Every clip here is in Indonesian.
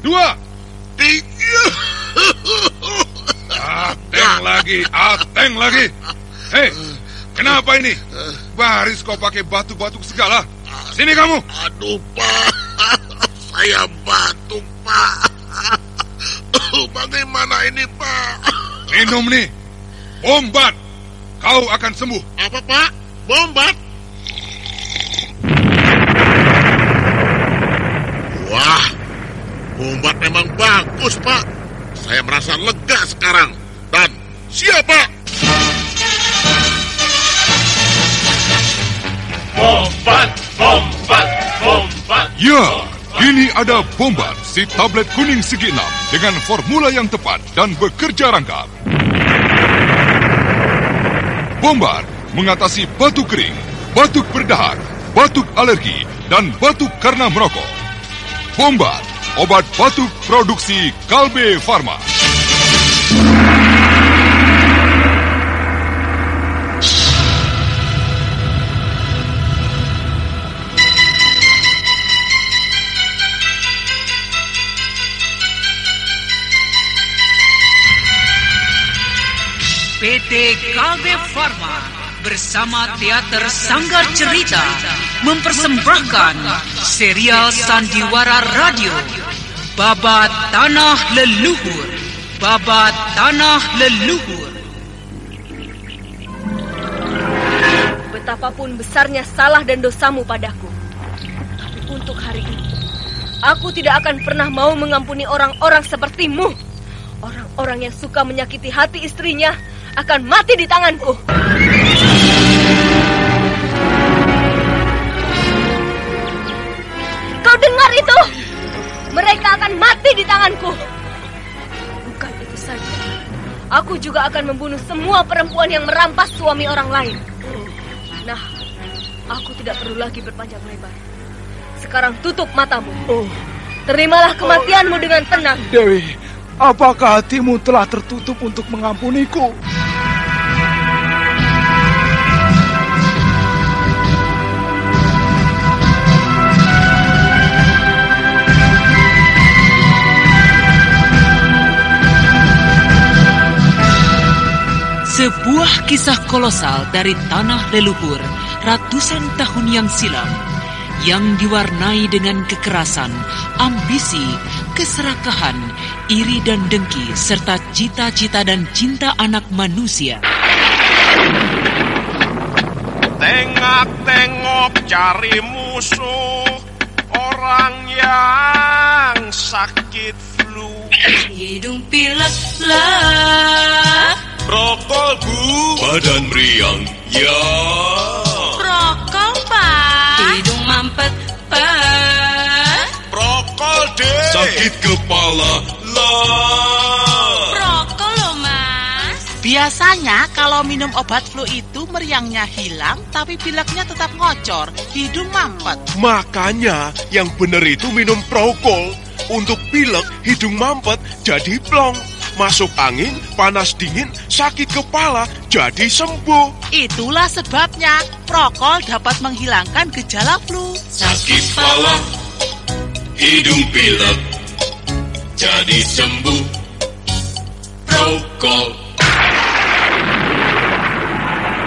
dua, tiga. Ateng lagi, ateng lagi. Hei, kenapa ini? Baris kau pakai batu-batu segala. Sini kamu. Aduh, Pak. Saya batuk, Pak. Bagaimana ini, Pak? Minum nih. Bombat. Kau akan sembuh. Apa, Pak? Bombat? Wah, bombat memang bagus, Pak. Saya merasa lega sekarang. Dan siapa? Bombat, bombat, bombat. Ya, kini ada Bombat, si tablet kuning segi enam dengan formula yang tepat dan bekerja rangkap. Bombat mengatasi batuk kering, batuk berdahak, batuk alergi, dan batuk karena merokok. Bombat, obat batuk produksi Kalbe Farma. PT Kalbe Farma bersama Teater Sanggar Cerita mempersembahkan serial Sandiwara Radio. Babat Tanah Leluhur. Babat Tanah Leluhur. Betapapun besarnya salah dan dosamu padaku Tapi untuk hari ini Aku tidak akan pernah mau mengampuni orang-orang sepertimu. Orang-orang yang suka menyakiti hati istrinya akan mati di tanganku. Itu? Mereka akan mati di tanganku. Bukan itu saja. Aku juga akan membunuh semua perempuan yang merampas suami orang lain. Nah, aku tidak perlu lagi berpanjang lebar. Sekarang tutup matamu. Terimalah kematianmu dengan tenang. Dewi, apakah hatimu telah tertutup untuk mengampuniku? Sebuah kisah kolosal dari tanah leluhur ratusan tahun yang silam yang diwarnai dengan kekerasan, ambisi, keserakahan, iri dan dengki serta cita-cita dan cinta anak manusia. Tengok-tengok cari musuh orang yang sakit flu. Hidung pilek lah, Rokok bu, badan meriang. Ya. Rokok, Pak. hidung mampet, pak. Prokol deh. Sakit kepala lah. Rokok loh, Mas. Biasanya kalau minum obat flu itu meriangnya hilang tapi pileknya tetap ngocor, hidung mampet. Makanya yang bener itu minum Prokol. Untuk pilek, hidung mampet jadi plong. Masuk angin, panas dingin, sakit kepala, jadi sembuh. Itulah sebabnya Prokol dapat menghilangkan gejala flu. Sakit kepala, hidung pilek, jadi sembuh. Prokol.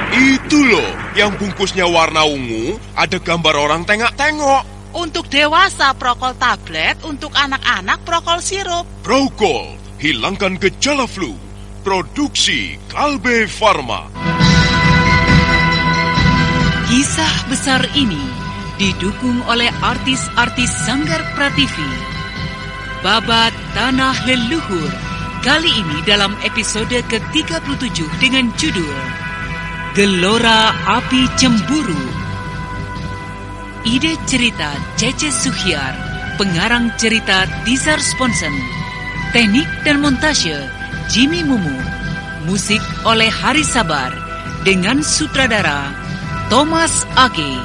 Itu loh, yang bungkusnya warna ungu, ada gambar orang tengok-tengok. Untuk dewasa Prokol tablet, untuk anak-anak Prokol sirup. Prokol, hilangkan gejala flu. Produksi Kalbe Farma. Kisah besar ini didukung oleh artis-artis Sanggar Prativi. Babat Tanah Leluhur kali ini dalam episode ke-37 dengan judul Gelora Api Cemburu. Ide cerita Cece Suhyar, pengarang cerita Tizar Sponsen, teknik dan montase Jimmy Mumu, musik oleh Hari Sabar dengan sutradara Thomas Age.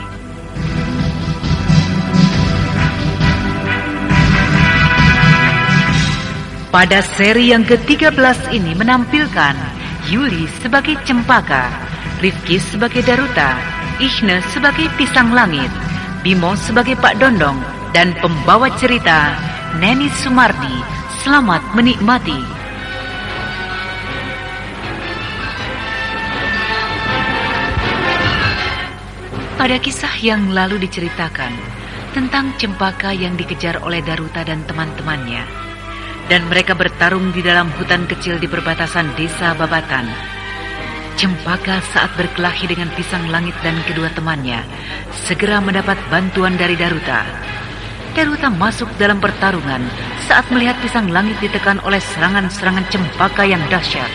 Pada seri yang ke-13 ini menampilkan Yuli sebagai Cempaka, Rifki sebagai Daruta, Ishne sebagai Pisang Langit, Bimo sebagai Pak Dondong, dan pembawa cerita Neni Sumardi. Selamat menikmati. Pada kisah yang lalu diceritakan tentang Cempaka yang dikejar oleh Daruta dan teman-temannya. Dan mereka bertarung di dalam hutan kecil di perbatasan desa Babatan. Cempaka saat berkelahi dengan pisang langit dan kedua temannya segera mendapat bantuan dari Daruta. Daruta masuk dalam pertarungan saat melihat pisang langit ditekan oleh serangan-serangan cempaka yang dahsyat.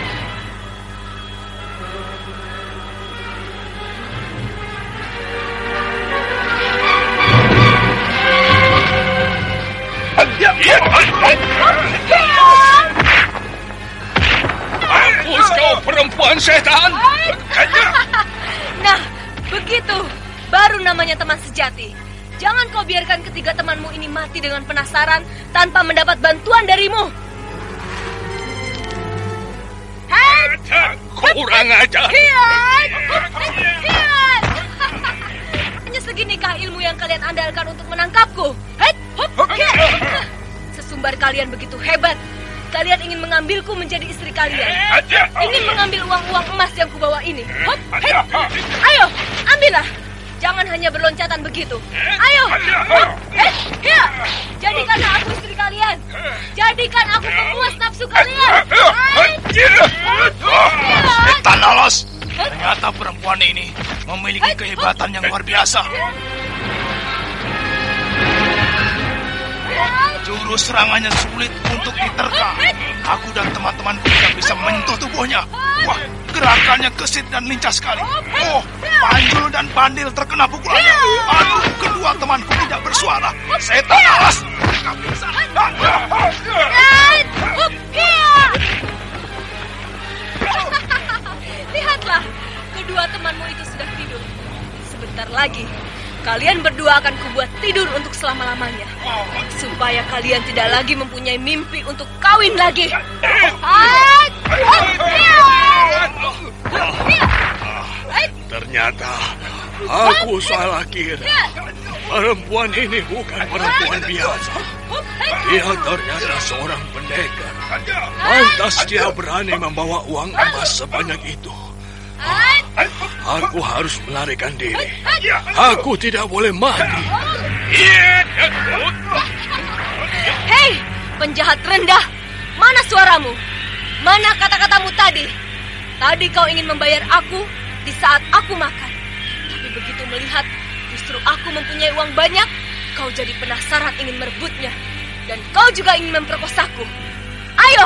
Mampus kau perempuan setan! Nah, begitu. Baru namanya teman sejati. Jangan kau biarkan ketiga temanmu ini mati dengan penasaran tanpa mendapat bantuan darimu. Kurang! Hiat! Hanya seginikah ilmu yang kalian andalkan untuk menangkapku? Sesumbar kalian begitu hebat. Kalian ingin mengambilku menjadi istri kalian. Ingin mengambil uang-uang emas yang kubawa ini. Ayo, ambillah. Jangan hanya berloncatan begitu. Ayo. Hup, het, hiat. Jadikanlah aku istri kalian. Jadikan aku pemuas nafsu kalian. Setan alas! Ternyata perempuan ini memiliki kehebatan yang luar biasa. Jurus serangannya sulit untuk diterka. Aku dan teman-temanku tidak bisa menyentuh tubuhnya. Wah, gerakannya gesit dan lincah sekali. Oh, Panjul dan Bandil terkena pukulannya. Aduh, kedua temanku tidak bersuara. Setan alas! Mereka bisa. Lihatlah, kedua temanmu itu sudah tidur. Sebentar lagi, kalian berdua akan kubuat tidur untuk selama-lamanya. Supaya kalian tidak lagi mempunyai mimpi untuk kawin lagi. Ternyata aku salah kira. Perempuan ini bukan perempuan biasa. Dia ternyata seorang pendekar. Pantas dia berani membawa uang emas sebanyak itu. Aku harus melarikan diri. Aku tidak boleh mati. Hei, penjahat rendah! Mana suaramu? Mana kata-katamu tadi? Tadi kau ingin membayar aku di saat aku makan. Tapi begitu melihat aku mempunyai uang banyak, kau jadi penasaran ingin merebutnya. Dan kau juga ingin memperkosaku. Ayo,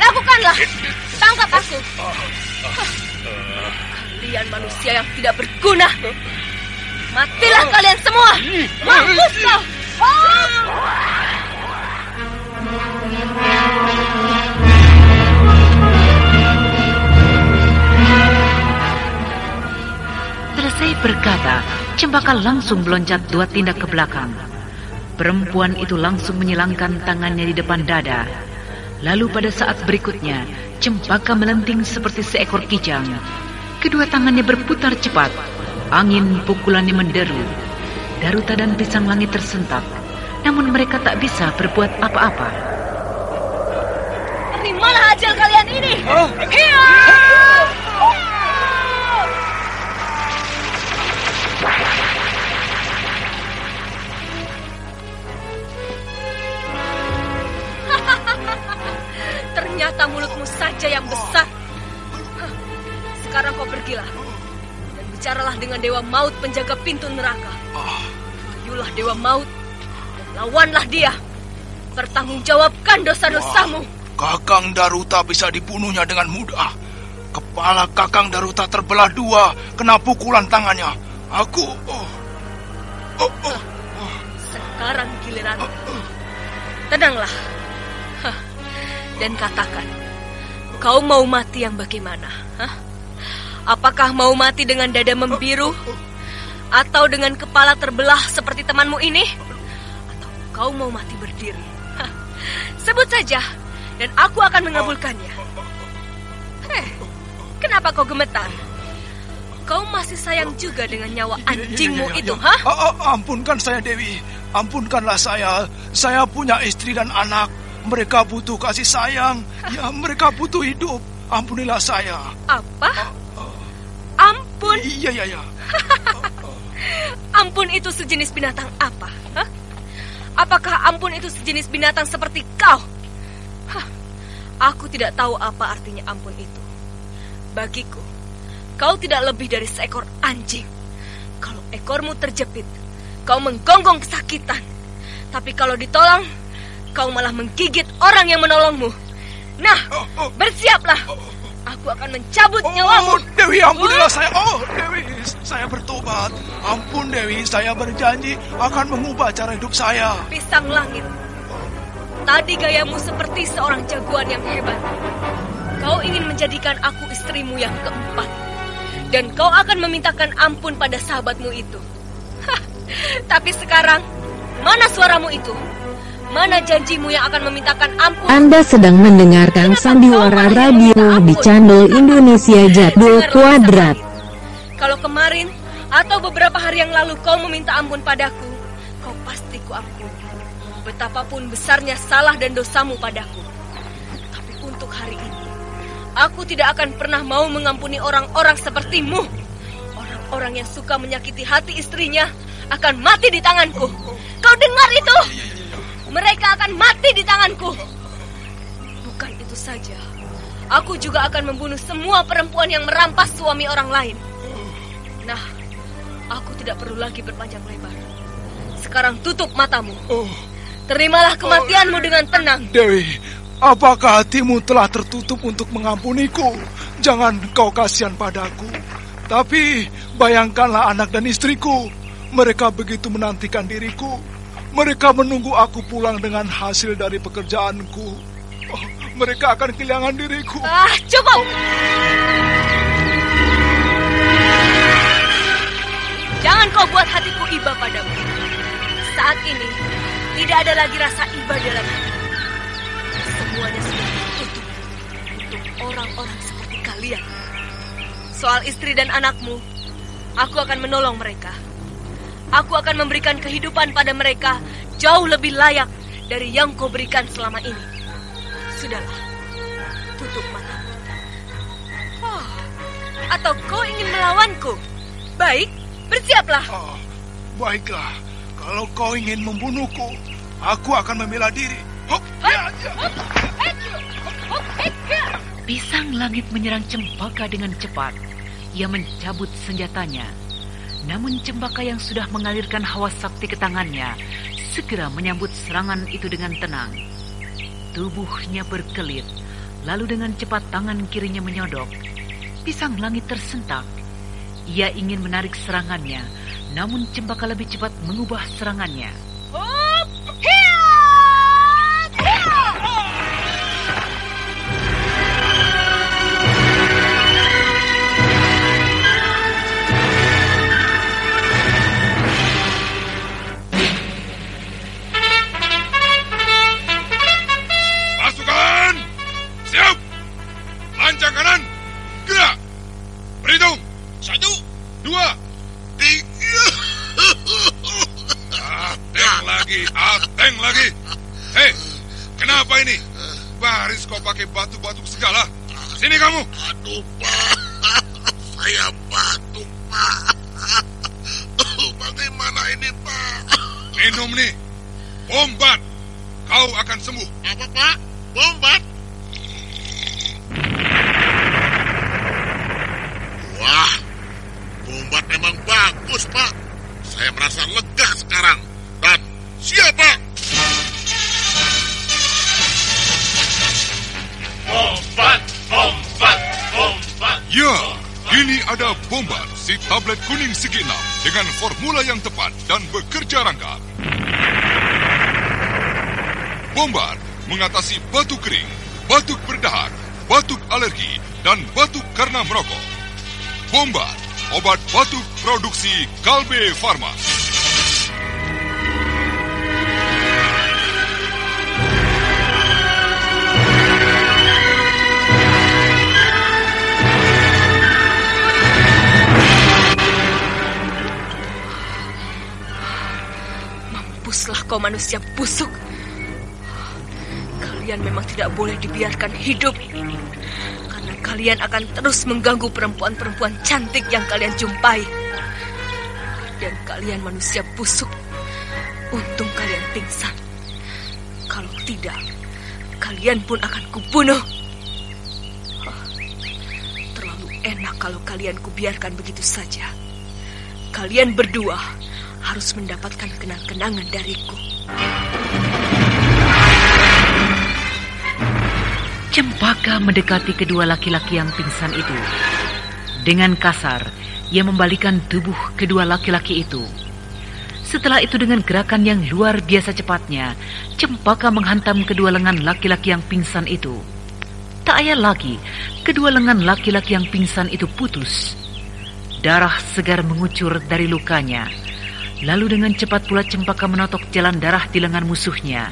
lakukanlah. Tangkap aku. Kalian manusia yang tidak berguna. Matilah kalian semua. Mampus kau. Selesai berkata, Cempaka langsung meloncat dua tindak ke belakang. Perempuan itu langsung menyilangkan tangannya di depan dada. Lalu pada saat berikutnya, Cempaka melenting seperti seekor kijang. Kedua tangannya berputar cepat. Angin pukulannya menderu. Daruta dan pisang langit tersentak. Namun mereka tak bisa berbuat apa-apa. Terimalah ajal kalian ini. Hiya! Ternyata mulutmu saja yang besar. Hah, Sekarang kau pergilah. Dan bicaralah dengan Dewa Maut penjaga pintu neraka. Ayulah Dewa Maut. Dan lawanlah dia. Pertanggungjawabkan dosa-dosamu. Kakang Daruta bisa dibunuhnya dengan mudah. Kepala Kakang Daruta terbelah dua, kena pukulan tangannya. Aku... Oh, oh, oh. Sekarang giliran. Tenanglah. Dan katakan, kau mau mati yang bagaimana? Hah? Apakah mau mati dengan dada membiru? Atau dengan kepala terbelah seperti temanmu ini? Atau kau mau mati berdiri? Hah. Sebut saja, dan aku akan mengabulkannya. Heh, kenapa kau gemetar? Kau masih sayang juga dengan nyawa anjingmu itu, hah? Oh, oh, ampunkan saya Dewi. ampunkanlah saya. Saya punya istri dan anak. Mereka butuh kasih sayang. Ya, mereka butuh hidup. Ampunilah saya. Apa? Ampun. Iya, iya, iya. Ampun itu sejenis binatang apa? Hah? Apakah ampun itu sejenis binatang seperti kau? Hah, aku tidak tahu apa artinya ampun itu. Bagiku, kau tidak lebih dari seekor anjing. Kalau ekormu terjepit, kau menggonggong kesakitan. Tapi kalau ditolong, kau malah menggigit orang yang menolongmu. Nah, bersiaplah. Aku akan mencabut nyawamu. Oh, Dewi, ampunilah saya. Oh, Dewi, saya bertobat. Ampun, Dewi, saya berjanji akan mengubah cara hidup saya. Pisang langit. Tadi gayamu seperti seorang jagoan yang hebat. Kau ingin menjadikan aku istrimu yang keempat. Dan kau akan memintakan ampun pada sahabatmu itu. Hah, tapi sekarang, mana suaramu itu? Mana janjimu yang akan memintakan ampun? Anda sedang mendengarkan sandiwara radio di channel Indonesia Jadul Kuadrat. Kalau kemarin atau beberapa hari yang lalu kau meminta ampun padaku, kau pasti kuampuni. Betapapun besarnya salah dan dosamu padaku. Tapi untuk hari ini, aku tidak akan pernah mau mengampuni orang-orang sepertimu. Orang-orang yang suka menyakiti hati istrinya akan mati di tanganku. Kau dengar itu? Mereka akan mati di tanganku. Bukan itu saja. Aku juga akan membunuh semua perempuan yang merampas suami orang lain. Nah, aku tidak perlu lagi berpanjang lebar. Sekarang tutup matamu. Terimalah kematianmu dengan tenang. Dewi, apakah hatimu telah tertutup untuk mengampuniku? Jangan kau kasihan padaku. Tapi bayangkanlah anak dan istriku. Mereka begitu menantikan diriku. Mereka menunggu aku pulang dengan hasil dari pekerjaanku. Oh, mereka akan kehilangan diriku. Ah, cukup! Jangan kau buat hatiku iba padamu. Saat ini, tidak ada lagi rasa iba dalam hati. Semuanya sudah tertutup untuk orang-orang seperti kalian. Soal istri dan anakmu, aku akan menolong mereka. Aku akan memberikan kehidupan pada mereka jauh lebih layak dari yang kau berikan selama ini. Sudahlah, tutup matamu. Oh, atau kau ingin melawanku? Baik, bersiaplah. Oh, baiklah, kalau kau ingin membunuhku, aku akan membela diri. Hop, ya, ya. Pisang langit menyerang Cempaka dengan cepat. Ia mencabut senjatanya. Namun Cempaka yang sudah mengalirkan hawa sakti ke tangannya segera menyambut serangan itu dengan tenang. Tubuhnya berkelit, lalu dengan cepat tangan kirinya menyodok. Pisang langit tersentak. Ia ingin menarik serangannya, namun Cempaka lebih cepat mengubah serangannya. Hop, tablet kuning segi enam dengan formula yang tepat dan bekerja rangkap. Bombat mengatasi batuk kering, batuk berdahak, batuk alergi, dan batuk karena merokok. Bombat, obat batuk produksi Kalbe Farma. Kau manusia busuk. Kalian memang tidak boleh dibiarkan hidup. Karena kalian akan terus mengganggu perempuan-perempuan cantik yang kalian jumpai. Dan kalian manusia busuk. Untung kalian pingsan. Kalau tidak, kalian pun akan kubunuh. Terlalu enak kalau kalian kubiarkan begitu saja. Kalian berdua harus mendapatkan kenang-kenangan dariku. Cempaka mendekati kedua laki-laki yang pingsan itu. Dengan kasar, ia membalikan tubuh kedua laki-laki itu. Setelah itu dengan gerakan yang luar biasa cepatnya, Cempaka menghantam kedua lengan laki-laki yang pingsan itu. Tak ayal lagi, kedua lengan laki-laki yang pingsan itu putus. Darah segar mengucur dari lukanya. Lalu dengan cepat pula Cempaka menotok jalan darah di lengan musuhnya.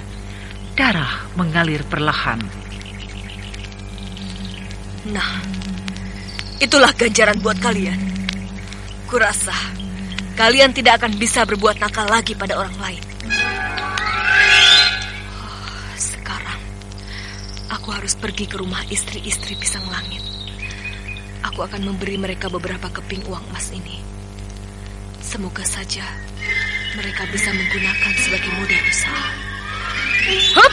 Darah mengalir perlahan. Nah, itulah ganjaran buat kalian. Kurasa kalian tidak akan bisa berbuat nakal lagi pada orang lain. Oh, Sekarang, aku harus pergi ke rumah istri-istri pisang langit. Aku akan memberi mereka beberapa keping uang emas ini. Semoga saja mereka bisa menggunakan sebagai modal usaha. Hup!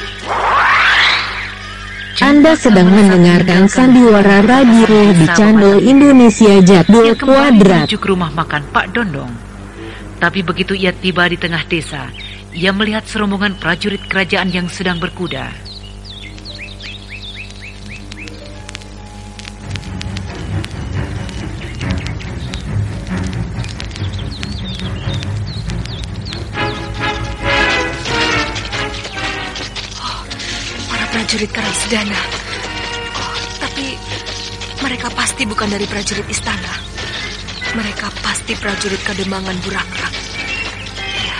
Anda sedang mendengarkan sandiwara radio di channel Indonesia Jadul Kuadrat. menuju ke rumah makan Pak Dondong. Tapi begitu ia tiba di tengah desa, ia melihat serombongan prajurit kerajaan yang sedang berkuda. Prajurit Karangsedana. Oh, tapi mereka pasti bukan dari prajurit istana. Mereka pasti prajurit Kademangan Burangrang. Ya,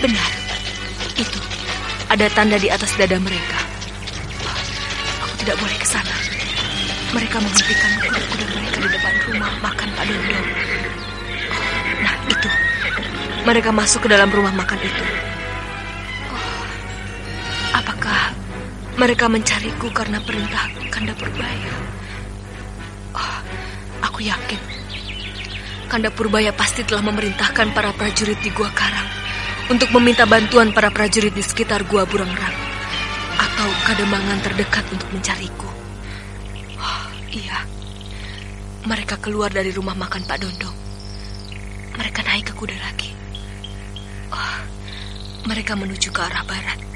benar. Itu ada tanda di atas dada mereka. Aku tidak boleh ke sana. Mereka menghentikan kuda-kuda mereka di depan rumah makan Pak Dondong. Nah, itu. Mereka masuk ke dalam rumah makan itu. Mereka mencariku karena perintah Kanda Purbaya? Oh, aku yakin Kanda Purbaya pasti telah memerintahkan para prajurit di Gua Karang untuk meminta bantuan para prajurit di sekitar Gua Burangrang atau kademangan terdekat untuk mencariku. Oh, iya, mereka keluar dari rumah makan Pak Dondong. Mereka naik ke kuda lagi. Oh, mereka menuju ke arah barat.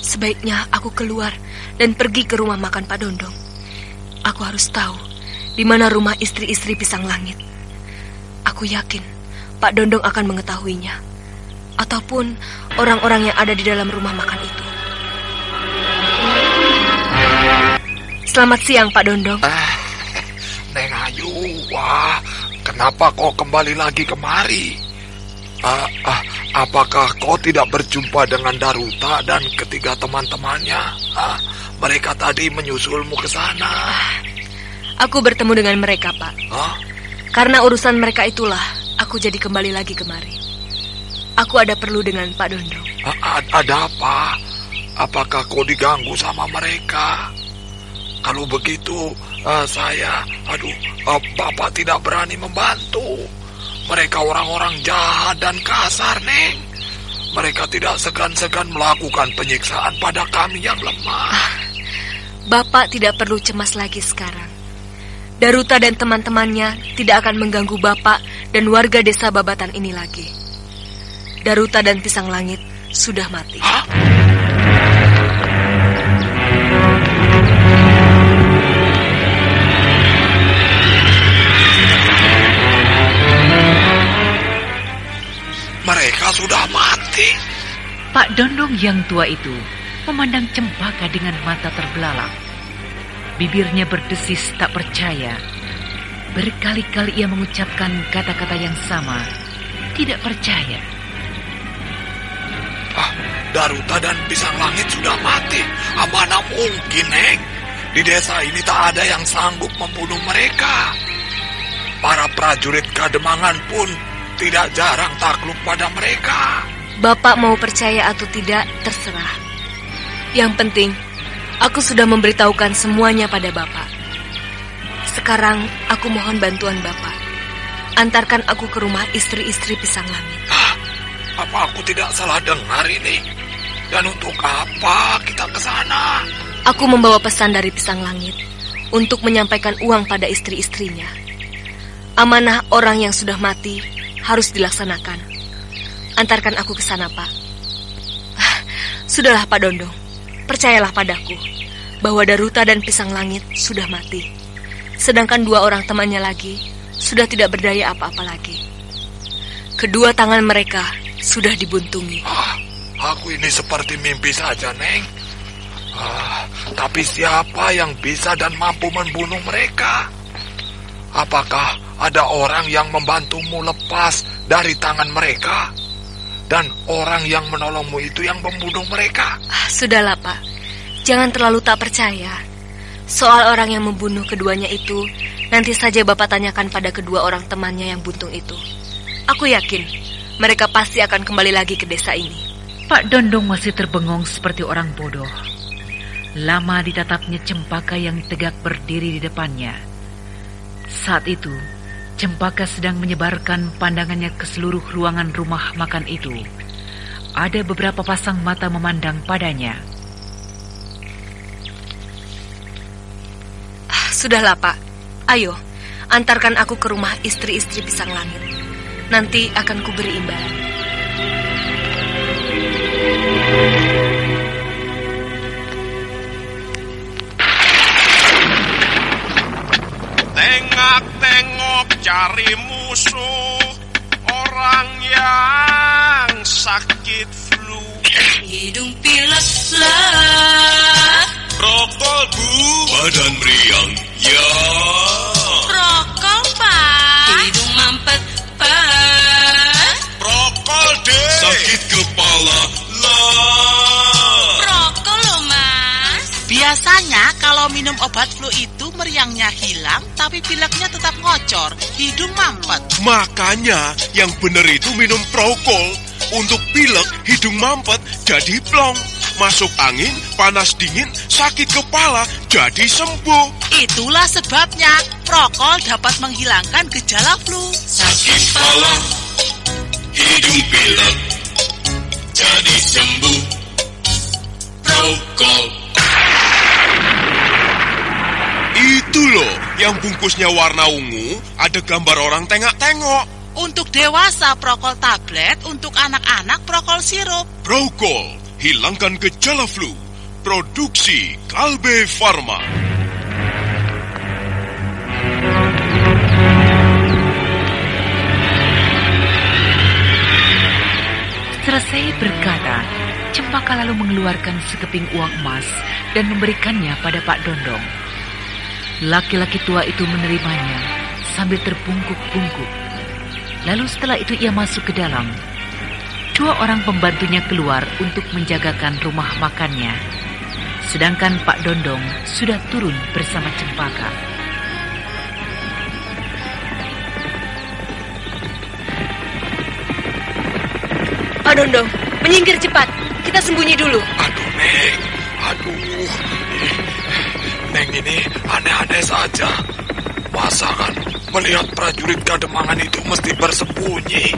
Sebaiknya aku keluar dan pergi ke rumah makan Pak Dondong. Aku harus tahu di mana rumah istri-istri pisang langit. Aku yakin Pak Dondong akan mengetahuinya. Ataupun orang-orang yang ada di dalam rumah makan itu. Selamat siang Pak Dondong. Neng Ayu, wah, kenapa kau kembali lagi kemari? Ah, ah, apakah kau tidak berjumpa dengan Daruta dan ketiga teman-temannya? Ah, mereka tadi menyusulmu ke sana. Aku bertemu dengan mereka, Pak. Hah? Karena urusan mereka itulah aku jadi kembali lagi kemari. Aku ada perlu dengan Pak. A- a- ada apa? Apakah kau diganggu sama mereka? Kalau begitu, ah, saya, aduh, ah, Bapak tidak berani membantu. Mereka orang-orang jahat dan kasar, Neng. Mereka tidak segan-segan melakukan penyiksaan pada kami yang lemah. Bapak tidak perlu cemas lagi sekarang. Daruta dan teman-temannya tidak akan mengganggu Bapak dan warga desa Babatan ini lagi. Daruta dan Pisang Langit sudah mati. Sudah mati. Pak Dondong yang tua itu memandang Cempaka dengan mata terbelalak. Bibirnya berdesis tak percaya. Berkali-kali ia mengucapkan kata-kata yang sama. Tidak percaya. Ah, Daruta dan Pisang Langit sudah mati. Ah, mana mungkin, Neng? Di desa ini tak ada yang sanggup membunuh mereka. Para prajurit Kademangan pun tidak jarang takluk pada mereka. Bapak mau percaya atau tidak, terserah. Yang penting, aku sudah memberitahukan semuanya pada Bapak. Sekarang, aku mohon bantuan Bapak. Antarkan aku ke rumah istri-istri pisang langit. Ah, apa aku tidak salah dengar ini? Dan untuk apa kita ke sana? Aku membawa pesan dari pisang langit untuk menyampaikan uang pada istri-istrinya. Amanah orang yang sudah mati harus dilaksanakan. Antarkan aku ke sana, Pak. Ah, sudahlah, Pak Dondong. Percayalah padaku bahwa Daruta dan Pisang Langit sudah mati. Sedangkan dua orang temannya lagi sudah tidak berdaya apa-apa lagi. Kedua tangan mereka sudah dibuntungi. Ah, aku ini seperti mimpi saja, Neng. Ah, tapi siapa yang bisa dan mampu membunuh mereka? Apakah ada orang yang membantumu lepas dari tangan mereka? Dan orang yang menolongmu itu yang membunuh mereka. Ah, sudahlah, Pak. Jangan terlalu tak percaya. Soal orang yang membunuh keduanya itu, nanti saja Bapak tanyakan pada kedua orang temannya yang buntung itu. Aku yakin mereka pasti akan kembali lagi ke desa ini. Pak Dondong masih terbengong seperti orang bodoh. Lama ditatapnya cempaka yang tegak berdiri di depannya. Saat itu, Cempaka sedang menyebarkan pandangannya ke seluruh ruangan rumah makan itu. Ada beberapa pasang mata memandang padanya. Ah, sudahlah, Pak. Ayo, antarkan aku ke rumah istri-istri pisang langit. Nanti akan kuberi imbalan. Tengok-tengok cari musuh Orang yang sakit flu. Hidung pilek lah Prokol bu. Badan meriang ya. Prokol pak. Hidung mampet pak. Prokol deh Sakit kepala Biasanya kalau minum obat flu itu meriangnya hilang, tapi pileknya tetap ngocor, hidung mampet. Makanya yang benar itu minum prokol. Untuk pilek, hidung mampet, jadi plong. Masuk angin, panas dingin, sakit kepala, jadi sembuh. Itulah sebabnya prokol dapat menghilangkan gejala flu. Sakit kepala, hidung pilek, jadi sembuh. Prokol. Itu loh, yang bungkusnya warna ungu, ada gambar orang tengok-tengok. Untuk dewasa prokol tablet, untuk anak-anak prokol sirup. Prokol, hilangkan gejala flu. Produksi Kalbe Farma. Selesai berkata, Cempaka lalu mengeluarkan sekeping uang emas dan memberikannya pada Pak Dondong. Laki-laki tua itu menerimanya sambil terbungkuk-bungkuk. Lalu setelah itu ia masuk ke dalam. Dua orang pembantunya keluar untuk menjagakan rumah makannya. Sedangkan Pak Dondong sudah turun bersama Cempaka. Pak Dondong, menyingkir cepat. Kita sembunyi dulu. Aduh, Neng. Aduh. Neng ini aneh-aneh saja. Masa kan melihat prajurit kademangan itu mesti bersembunyi.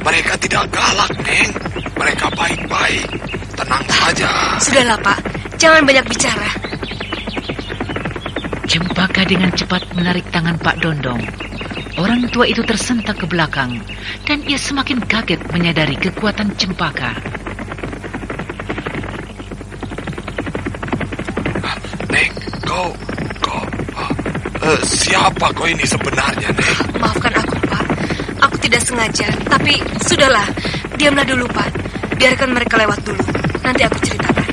Mereka tidak galak, Neng. Mereka baik-baik. Tenang saja. Sudahlah, Pak. Jangan banyak bicara. Cempaka dengan cepat menarik tangan Pak Dondong. Orang tua itu tersentak ke belakang dan ia semakin kaget menyadari kekuatan Cempaka. Uh, siapa kau ini sebenarnya, Neng? Maafkan aku, Pak. Aku tidak sengaja. Tapi sudahlah, diamlah dulu, Pak. Biarkan mereka lewat dulu. Nanti aku ceritakan.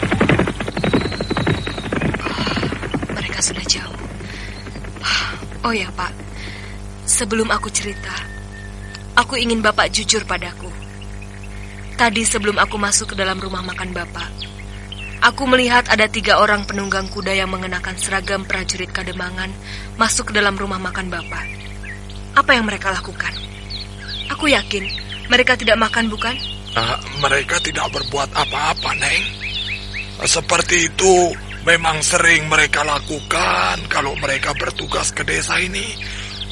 Ah, Mereka sudah jauh. Oh ya, Pak. Sebelum aku cerita, aku ingin Bapak jujur padaku. Tadi sebelum aku masuk ke dalam rumah makan Bapak, aku melihat ada tiga orang penunggang kuda yang mengenakan seragam prajurit kademangan masuk ke dalam rumah makan Bapak. Apa yang mereka lakukan? Aku yakin mereka tidak makan, bukan? Nah, mereka tidak berbuat apa-apa, Neng. Seperti itu memang sering mereka lakukan kalau mereka bertugas ke desa ini.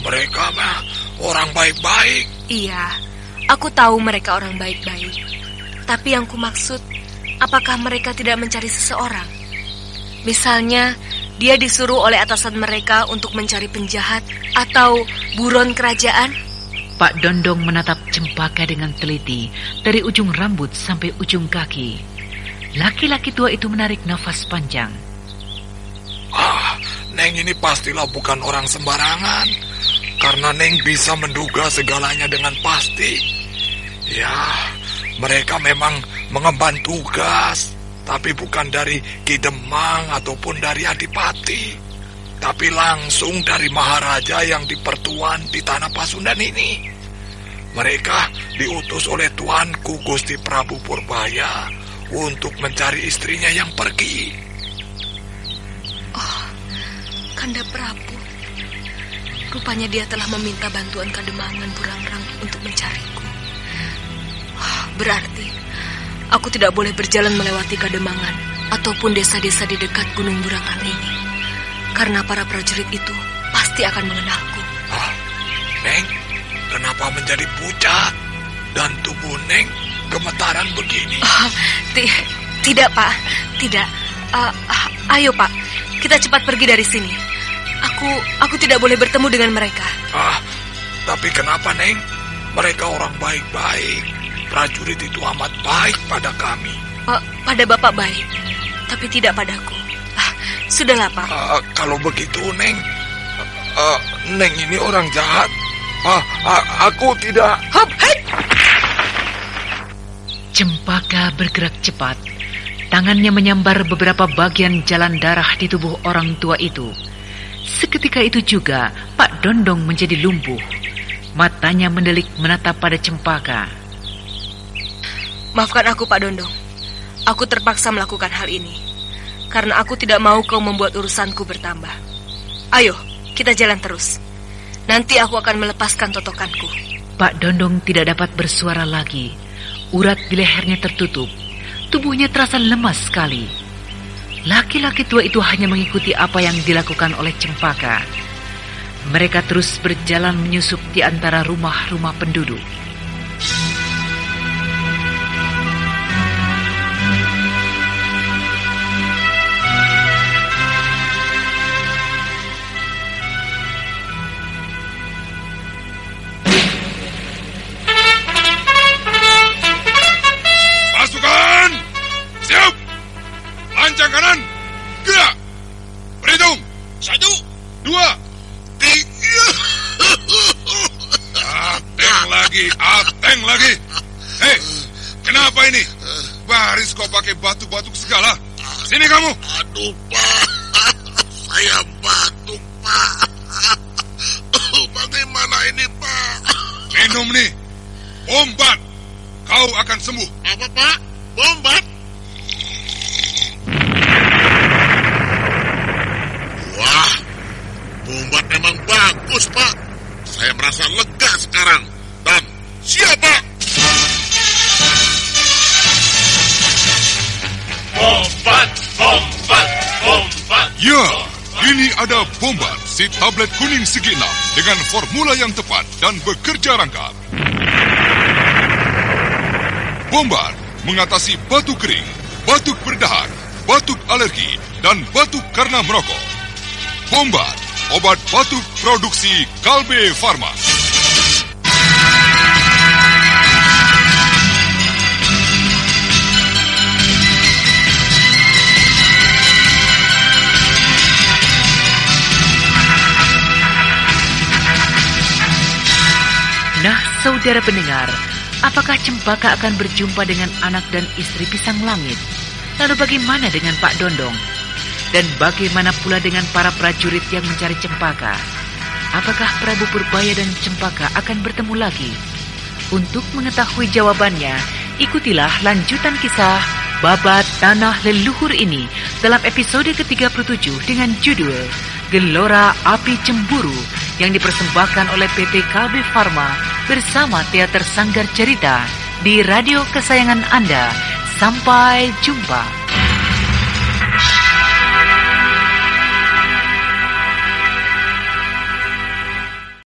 Mereka mah orang baik-baik. Iya, aku tahu mereka orang baik-baik. Tapi yang ku maksud, apakah mereka tidak mencari seseorang? Misalnya, dia disuruh oleh atasan mereka untuk mencari penjahat atau buron kerajaan? Pak Dondong menatap Cempaka dengan teliti dari ujung rambut sampai ujung kaki. Laki-laki tua itu menarik nafas panjang. Ah, Neng ini pastilah bukan orang sembarangan. Karena Neng bisa menduga segalanya dengan pasti. Ya, mereka memang mengemban tugas. Tapi bukan dari Kidemang ataupun dari Adipati tapi langsung dari Maharaja yang dipertuan di tanah Pasundan ini. Mereka diutus oleh tuanku Gusti Prabu Purbaya untuk mencari istrinya yang pergi. Oh, Kanda Prabu. Rupanya dia telah meminta bantuan Kademangan Burangrang untuk mencariku. Berarti aku tidak boleh berjalan melewati Kademangan ataupun desa-desa di dekat Gunung Burangrang ini. Karena para prajurit itu pasti akan mengenalku. Ah, Neng, kenapa menjadi pucat? Dan tubuh Neng gemetaran begini? Oh, tidak, Pak. Tidak. Uh, uh, ayo, Pak. Kita cepat pergi dari sini. Aku aku tidak boleh bertemu dengan mereka. Ah, tapi kenapa, Neng? Mereka orang baik-baik. Prajurit itu amat baik pada kami. Uh, pada Bapak baik, tapi tidak padaku. Sudahlah, Pak. Uh, kalau begitu, Neng, uh, Neng ini orang jahat. Uh, uh, aku tidak. Hop, hei! Cempaka bergerak cepat. Tangannya menyambar beberapa bagian jalan darah di tubuh orang tua itu. Seketika itu juga, Pak Dondong menjadi lumpuh. Matanya mendelik menatap pada Cempaka. Maafkan aku, Pak Dondong. Aku terpaksa melakukan hal ini karena aku tidak mau kau membuat urusanku bertambah. Ayo, kita jalan terus. Nanti aku akan melepaskan totokanku. Pak Dondong tidak dapat bersuara lagi. Urat di lehernya tertutup. Tubuhnya terasa lemas sekali. Laki-laki tua itu hanya mengikuti apa yang dilakukan oleh Cempaka. Mereka terus berjalan menyusup di antara rumah-rumah penduduk. pakai batuk-batuk segala. Sini kamu. Aduh, Pak. Saya batuk, Pak. Oh, bagaimana ini, Pak? Minum nih. Bombat. Kau akan sembuh. Apa, Pak? Bombat? Wah, bombat memang bagus, Pak. Saya merasa lega sekarang. Dan siapa? Si tablet kuning segi enam dengan formula yang tepat dan bekerja rangkap. Bombar mengatasi batuk kering, batuk berdahak, batuk alergi, dan batuk karena merokok. Bombar, obat batuk produksi Kalbe Farma. Saudara pendengar, apakah Cempaka akan berjumpa dengan anak dan istri pisang langit? Lalu bagaimana dengan Pak Dondong? Dan bagaimana pula dengan para prajurit yang mencari Cempaka? Apakah Prabu Purbaya dan Cempaka akan bertemu lagi? Untuk mengetahui jawabannya, ikutilah lanjutan kisah Babat Tanah Leluhur ini dalam episode ke-37 dengan judul Gelora Api Cemburu yang dipersembahkan oleh PT KB Pharma bersama Teater Sanggar Cerita di radio kesayangan Anda. Sampai jumpa.